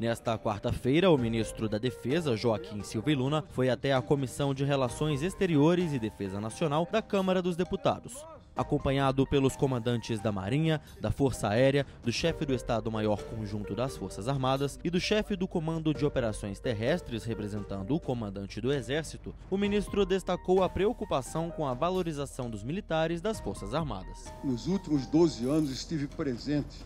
Nesta quarta-feira, o ministro da Defesa, Joaquim Silva Luna, foi até a Comissão de Relações Exteriores e Defesa Nacional da Câmara dos Deputados acompanhado pelos comandantes da Marinha, da Força Aérea, do chefe do Estado-Maior Conjunto das Forças Armadas e do chefe do Comando de Operações Terrestres, representando o comandante do Exército, o ministro destacou a preocupação com a valorização dos militares das Forças Armadas. Nos últimos 12 anos estive presente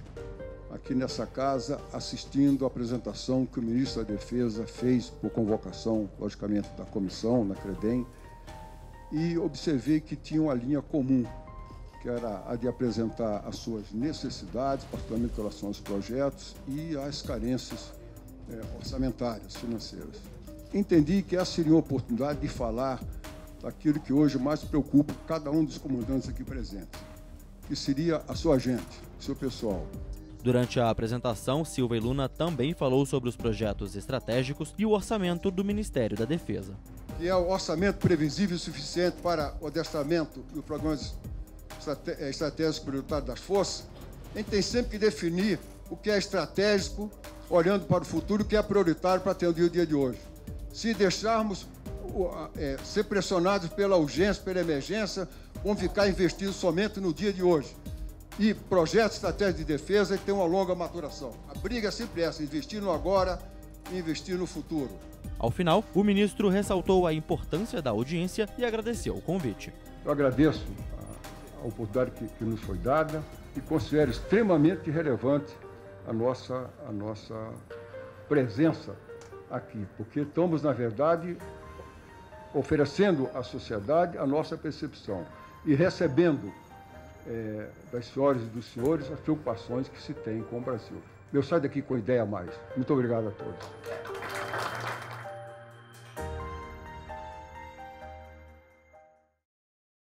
aqui nessa casa assistindo a apresentação que o ministro da Defesa fez por convocação, logicamente, da comissão, na CREDEM, e observei que tinha uma linha comum que era a de apresentar as suas necessidades, particularmente em relação aos projetos e às carências é, orçamentárias, financeiras. Entendi que essa seria uma oportunidade de falar daquilo que hoje mais preocupa cada um dos comandantes aqui presentes, que seria a sua gente, seu pessoal. Durante a apresentação, Silva e Luna também falou sobre os projetos estratégicos e o orçamento do Ministério da Defesa. Que é o orçamento previsível suficiente para o adestramento e os programas é, estratégico prioritário das forças, a gente tem sempre que definir o que é estratégico, olhando para o futuro, o que é prioritário para o dia, o dia de hoje. Se deixarmos é, ser pressionados pela urgência, pela emergência, vão ficar investidos somente no dia de hoje. E projetos estratégicos de defesa têm uma longa maturação. A briga é sempre essa, investir no agora e investir no futuro. Ao final, o ministro ressaltou a importância da audiência e agradeceu o convite. Eu agradeço a oportunidade que, que nos foi dada e considero extremamente relevante a nossa, a nossa presença aqui, porque estamos, na verdade, oferecendo à sociedade a nossa percepção e recebendo é, das senhoras e dos senhores as preocupações que se tem com o Brasil. Eu saio daqui com ideia a mais. Muito obrigado a todos.